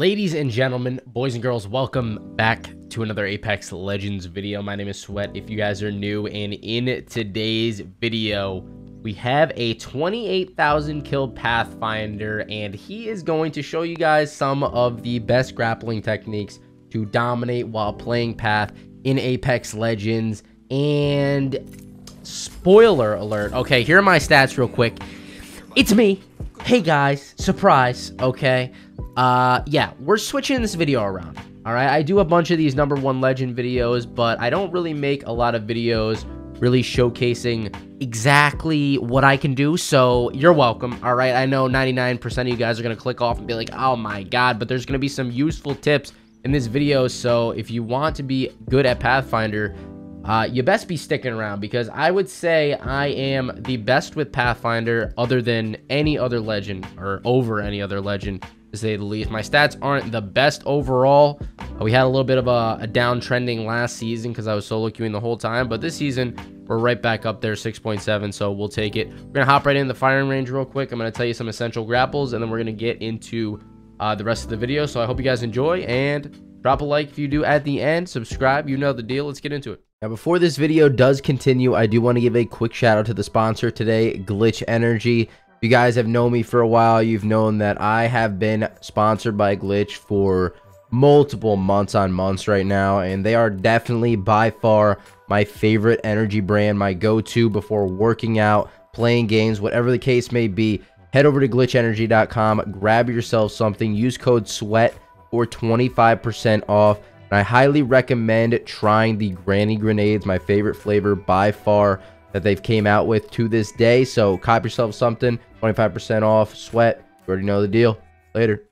Ladies and gentlemen, boys and girls, welcome back to another Apex Legends video. My name is Sweat if you guys are new, and in today's video, we have a 28,000 kill Pathfinder, and he is going to show you guys some of the best grappling techniques to dominate while playing Path in Apex Legends. And spoiler alert, okay, here are my stats real quick. It's me. Hey guys, surprise, okay? Uh, yeah, we're switching this video around. All right, I do a bunch of these number one legend videos, but I don't really make a lot of videos really showcasing exactly what I can do. So you're welcome. All right, I know 99% of you guys are going to click off and be like, oh my God, but there's going to be some useful tips in this video. So if you want to be good at Pathfinder, uh, you best be sticking around because I would say I am the best with Pathfinder other than any other legend or over any other legend to say the least. My stats aren't the best overall. We had a little bit of a, a downtrending last season because I was solo queuing the whole time, but this season we're right back up there, 6.7, so we'll take it. We're to hop right in the firing range real quick. I'm to tell you some essential grapples, and then we're to get into uh, the rest of the video. So I hope you guys enjoy, and drop a like if you do at the end. Subscribe, you know the deal. Let's get into it. Now, before this video does continue, I do want to give a quick shout out to the sponsor today, Glytch Energy you guys have known me for a while, you've known that I have been sponsored by Glytch for multiple months on months right now, and they are definitely by far my favorite energy brand, my go-to before working out, playing games, whatever the case may be. Head over to glytchenergy.com, grab yourself something, use code SWEAT for 25% off. And I highly recommend trying the Granny Grenades, my favorite flavor by far that they've came out with to this day. So cop yourself something, 25% off, sweat. You already know the deal. Later.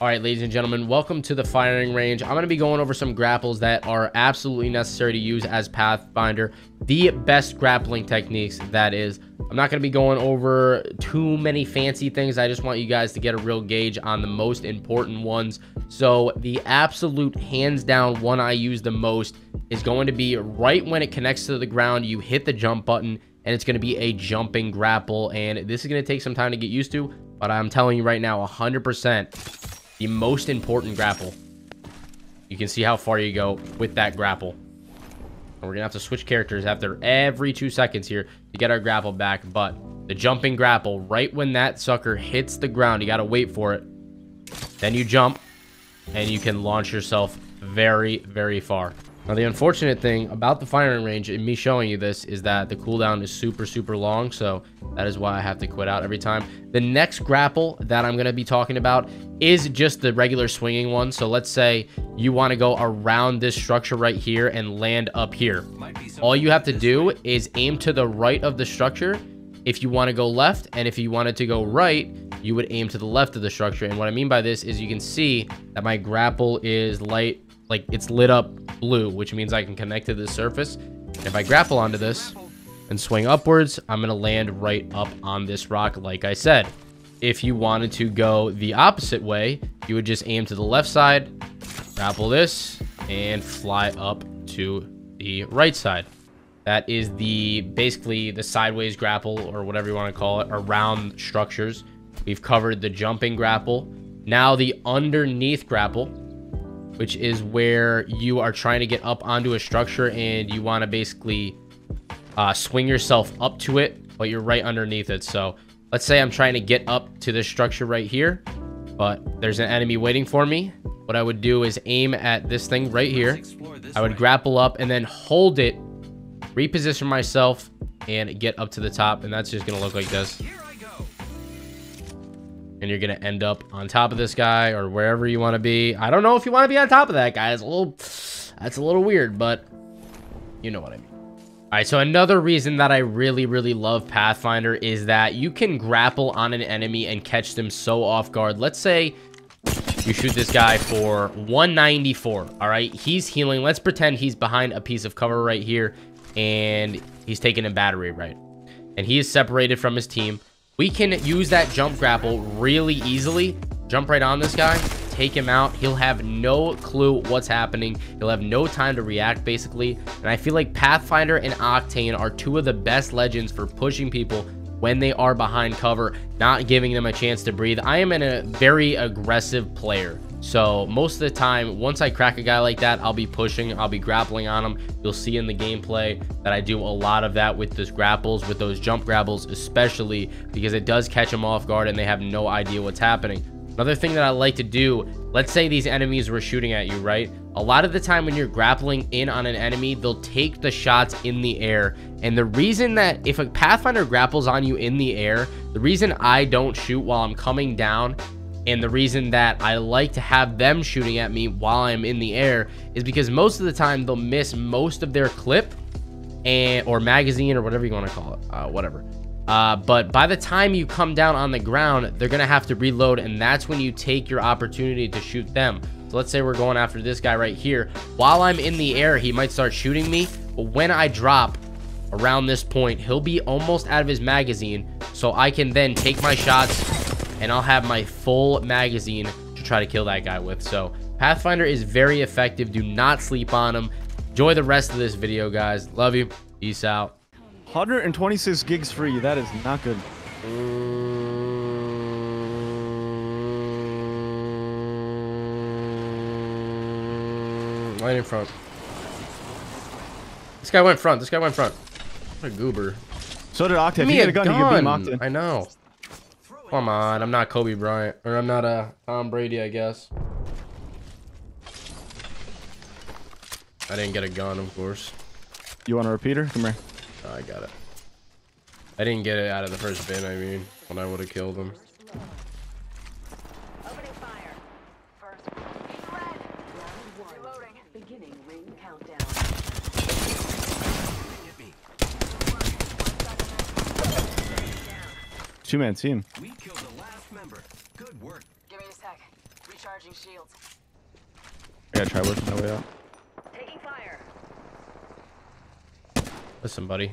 All right, ladies and gentlemen, welcome to the firing range. I'm going to be going over some grapples that are absolutely necessary to use as Pathfinder. The best grappling techniques, that is. I'm not going to be going over too many fancy things. I just want you guys to get a real gauge on the most important ones. So the absolute hands down one I use the most is going to be right when it connects to the ground, you hit the jump button and it's going to be a jumping grapple. And this is going to take some time to get used to, but I'm telling you right now, 100% the most important grapple. You can see how far you go with that grapple. And we're going to have to switch characters after every two seconds here to get our grapple back. But the jumping grapple, right when that sucker hits the ground, you got to wait for it. Then you jump, and you can launch yourself very, very far. Now, the unfortunate thing about the firing range and me showing you this is that the cooldown is super, super long. So that is why I have to quit out every time. The next grapple that I'm going to be talking about is just the regular swinging one. So let's say you want to go around this structure right here and land up here. All you have to do is aim to the right of the structure if you want to go left. And if you wanted to go right, you would aim to the left of the structure. And what I mean by this is you can see that my grapple is light like it's lit up blue, which means I can connect to this surface. If I grapple onto this and swing upwards, I'm going to land right up on this rock, like I said. If you wanted to go the opposite way, you would just aim to the left side, grapple this, and fly up to the right side. That is the basically the sideways grapple or whatever you want to call it around structures. We've covered the jumping grapple. Now the underneath grapple which is where you are trying to get up onto a structure and you want to basically uh, swing yourself up to it, but you're right underneath it. So let's say I'm trying to get up to this structure right here, but there's an enemy waiting for me. What I would do is aim at this thing right here. I would grapple up and then hold it, reposition myself, and get up to the top. And that's just going to look like this and you're gonna end up on top of this guy or wherever you want to be. I don't know if you want to be on top of that guy. It's a little, that's a little weird, but you know what I mean. All right, so another reason that I really, really love Pathfinder is that you can grapple on an enemy and catch them so off guard. Let's say you shoot this guy for 194, all right? He's healing. Let's pretend he's behind a piece of cover right here, and he's taking a battery, right? And he is separated from his team. We can use that jump grapple really easily. Jump right on this guy, take him out. He'll have no clue what's happening. He'll have no time to react, basically. And I feel like Pathfinder and Octane are two of the best legends for pushing people when they are behind cover, not giving them a chance to breathe. I am a very aggressive player. So most of the time, once I crack a guy like that, I'll be pushing, I'll be grappling on him. You'll see in the gameplay that I do a lot of that with those grapples, with those jump grapples, especially because it does catch them off guard and they have no idea what's happening. Another thing that I like to do, let's say these enemies were shooting at you, right? A lot of the time when you're grappling in on an enemy, they'll take the shots in the air. And the reason that if a Pathfinder grapples on you in the air, the reason I don't shoot while I'm coming down and the reason that I like to have them shooting at me while I'm in the air is because most of the time they'll miss most of their clip and or magazine or whatever you want to call it, uh, whatever. Uh, but by the time you come down on the ground, they're going to have to reload, and that's when you take your opportunity to shoot them. So let's say we're going after this guy right here. While I'm in the air, he might start shooting me, but when I drop around this point, he'll be almost out of his magazine, so I can then take my shots, and I'll have my full magazine to try to kill that guy with. So Pathfinder is very effective. Do not sleep on him. Enjoy the rest of this video, guys. Love you. Peace out. 126 gigs free. That is not good. Right in front. This guy went front. This guy went front. What a goober. So did Octane. Give If me you a a gun, gun. you can beat I know. Come on. I'm not Kobe Bryant. Or I'm not a Tom Brady, I guess. I didn't get a gun, of course. You want a repeater? Come here. Oh, I got it. I didn't get it out of the first bin, I mean, when I would have killed him. Opening fire. First. Red. Reloading. Beginning ring countdown. Two man team. We killed the last member. Good work. Give me a sec. Recharging shields. I gotta try working my way out. Taking fire. Listen, buddy.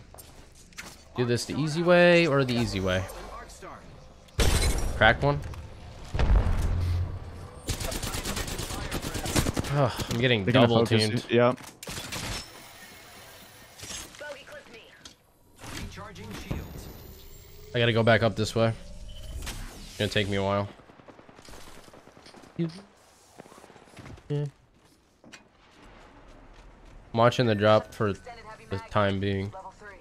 Do this the easy way or the easy way? Crack one. Oh, I'm getting They're double focus. teamed. Yep. Bogey clipped me. Recharging shields. I gotta go back up this way. It's gonna take me a while. I'm watching the drop for the time being. Level three.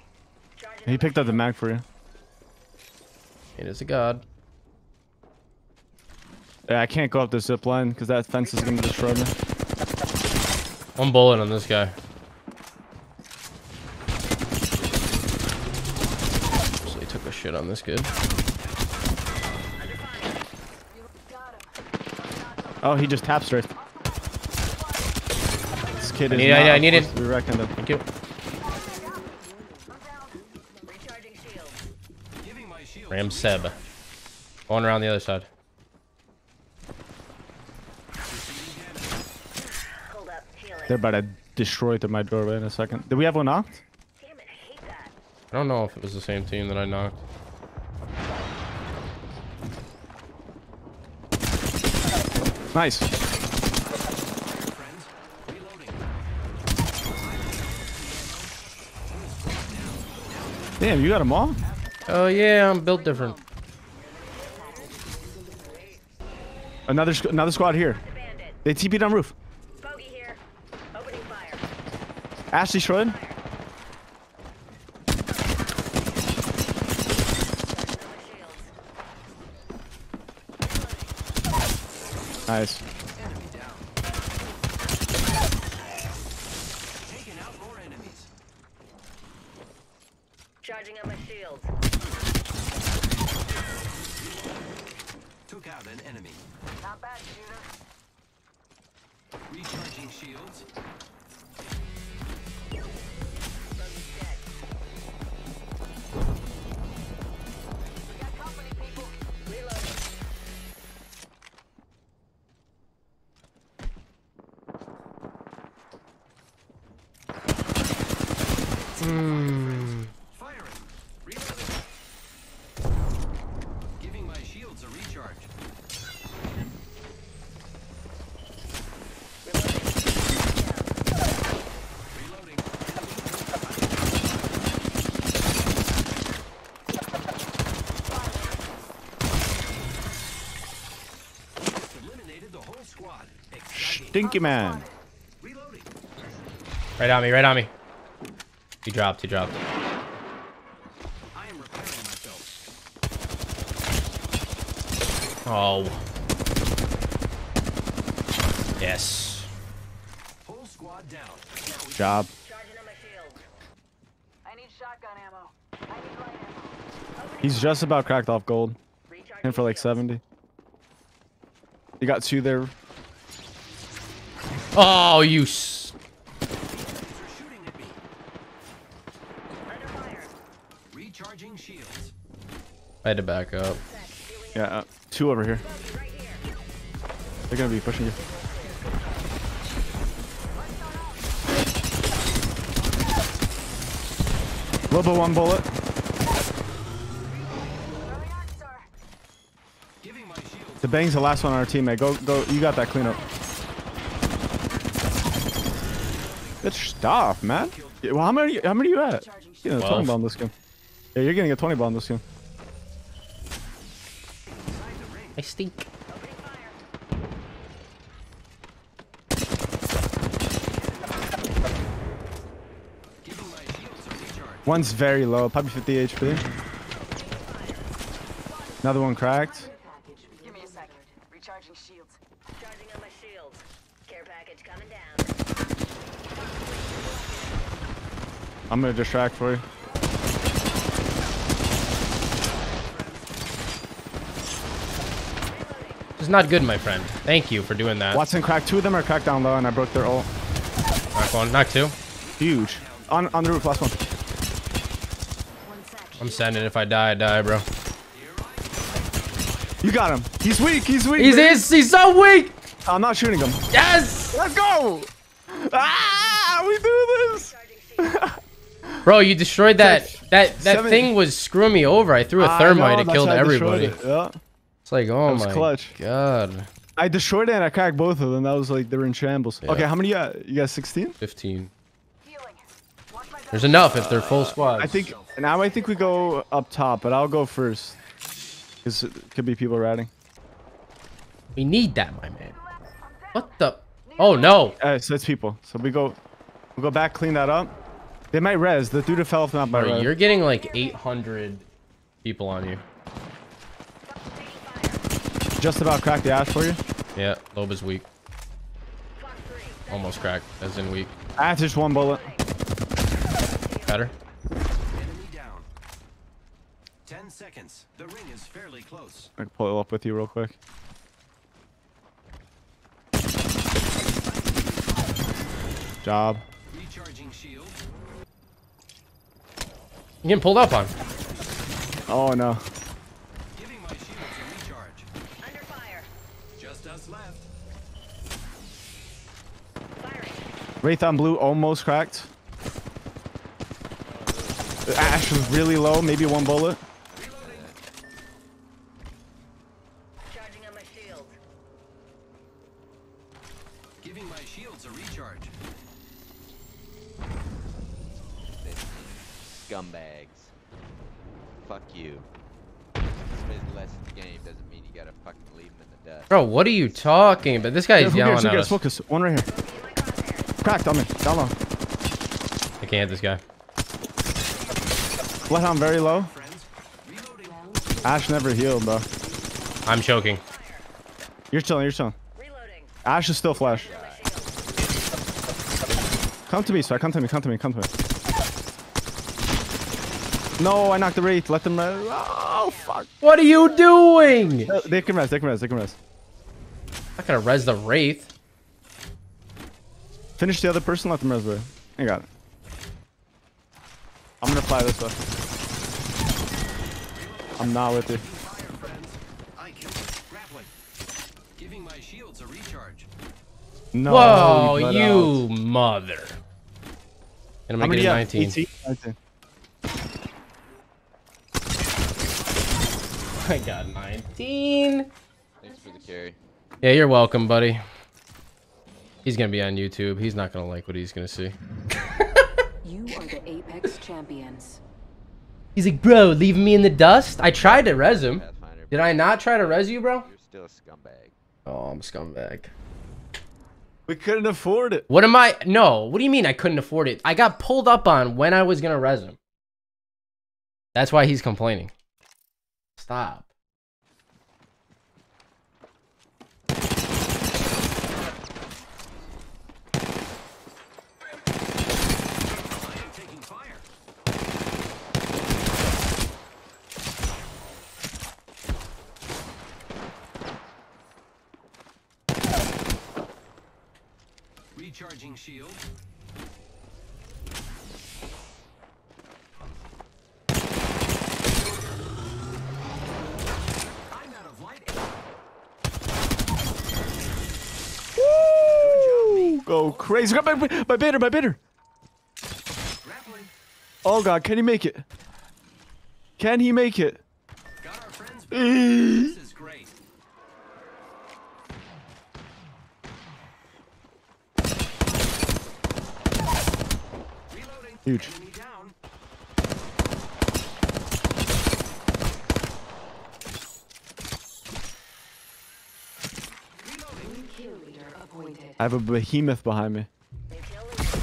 Charging He picked up the mag for you. It is a god. Yeah, I can't go up the zip line because that fence is gonna destroy me. One bullet on this guy. So he took a shit on this kid. Oh, he just taps straight. Kid is need- not I- I need it. to be reckoned with. Thank you. I'm down. Recharging shields. Giving my shield. Ram Seb. Going around the other side. Up. They're about to destroy through my doorway in a second. Did we have one knocked? Damn it. I hate that. I don't know if it was the same team that I knocked. Nice. Damn, you got them all? Oh yeah, I'm built different. Another squ- another squad here. They TP'd on roof. Bogey here. Opening fire. Ashley Shred. Charging up my shields. Nice. Stinky man. Right on me, right on me. He dropped, he dropped. I am repairing myself. Oh. Yes. Whole squad down. Job. Charging on my shield. I need shotgun ammo. I need ammo. He's just about cracked off gold. Recharging In for like shields. 70. You got two there. Oh, you. S- shooting at me. Recharging shields. I had to back up. Yeah, uh, two over here. Here. They're gonna be pushing you. Loba one bullet. The bang's the last one on our teammate. Go, go. You got that cleanup. Good stuff, man. Yeah, Well, how many? How many you at? You know, 20 Twelve. ball in this game. Yeah, you're getting a 20 ball in this game. I stink. Opening fire. Giving my shields a recharge. One's very low, probably 50 HP. Another one cracked. Give me a second. Recharging shields. Charging on my shields. Care package coming down. I'm gonna distract for you. This is not good, my friend. Thank you for doing that. Watson cracked. Two of them are cracked down low, and I broke their ult. Knock one, knock two. Huge. On on the roof, last one. I'm sending. If I die, I die, bro. You got him. He's weak. He's weak. He's is. He's so weak. I'm not shooting him. Yes, Let's go. Ah, we do this. Bro. You destroyed that. That that Seven- thing was screwing me over. I threw a thermite. know, it killed how I destroyed everybody. it, Yeah. It's like, oh my clutch. god. I destroyed it and I cracked both of them. That was like they were in shambles. Yeah. Okay, how many you got? You got 16? 15. Healing. Watch my back. There's enough if they're full squads. I think now I think we go up top, but I'll go first. Cause it could be people ratting. we need that, my man. What the? Oh no. Uh, so it's people. So we go, we go back, clean that up. They might res. The dude who fell off not by Bro, res. you're getting like 800 people on you. Just about cracked the ash for you. Yeah, Lob is weak. Almost cracked, as in weak. I have just one bullet. Better. Enemy down. Ten seconds. The ring is fairly close. I can pull it up with you real quick. Job. Recharging shields. You getting pulled up on. Oh no. Giving my shields a recharge. Under fire. Just us left. Firing. Wraith on blue almost cracked. Ash was really low, maybe one bullet. Bro, what are you talking about? This guy's Who yelling cares? At us. Focus. One right here. Cracked on me. Down low. I can't hit this guy. Bloodhound very low. Ash never healed, bro. I'm choking. You're chilling. You're chilling. Reloading. Ash is still flash. Come to me, sir. Come to me. Come to me. Come to me. No, I knocked the wraith. Let them. Oh fuck. What are you doing? Uh, They can rest. They can rest. They can rest. Not gonna res the Wraith. Finish the other person. Let them res. Bro. I got it. I'm gonna fly this way. I'm not with you. I killed it. Grappling. Giving my shields a recharge. No. Whoa, bled you out. mother. And I'm gonna get you a have? 19. 18? 19. I got 19. Thanks for the carry. Yeah, you're welcome, buddy. He's gonna be on YouTube. He's not gonna like what he's gonna see. You are the Apex champions. He's like, bro, leaving me in the dust? I tried to res him. Did I not try to res you, bro? You're still a scumbag. Oh, I'm a scumbag. We couldn't afford it. What am I? No. What do you mean I couldn't afford it? I got pulled up on when I was gonna res him. That's why he's complaining. Stop. I am taking fire. Recharging shield. I'm out of light. Woo! Go crazy. Grab my, my banner, my banner. Oh god, can he make it? Can he make it? Got our friends. back. Eee. this is great. Reloading. Huge. Enemy down. Reloading. Kill leader appointed. I have a behemoth behind me. New kill leader.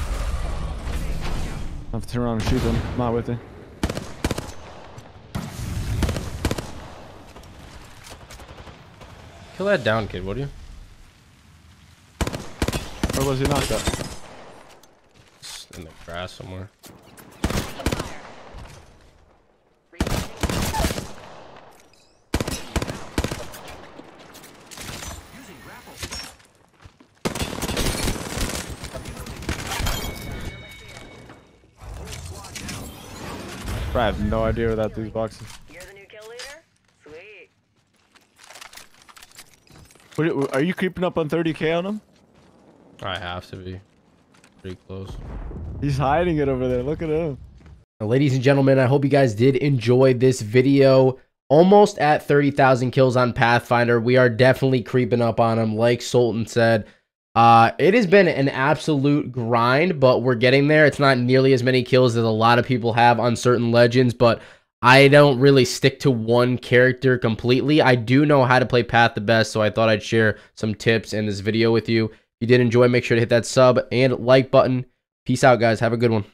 I have to turn around and shoot them. I'm Not with it. Kill that down kid, would you? Or was he not that? Just in the grass somewhere. Taking fire. Reloading. Using grapple. Whole squad down. Bro, I have no idea where that these boxes. You're the new kill leader? Sweet. What, are you creeping up on 30k on him? I have to be. Pretty close. He's hiding it over there. Look at him. Now, ladies and gentlemen, I hope you guys did enjoy this video. Almost at 30,000 kills on Pathfinder. We are definitely creeping up on him, like Sultan said. Uh, it has been an absolute grind, but we're getting there. It's not nearly as many kills as a lot of people have on certain legends, but I don't really stick to one character completely. I do know how to play Path the best, so I thought I'd share some tips in this video with you. If you did enjoy, make sure to hit that sub and like button. Peace out, guys. Have a good one.